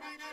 Bye-bye.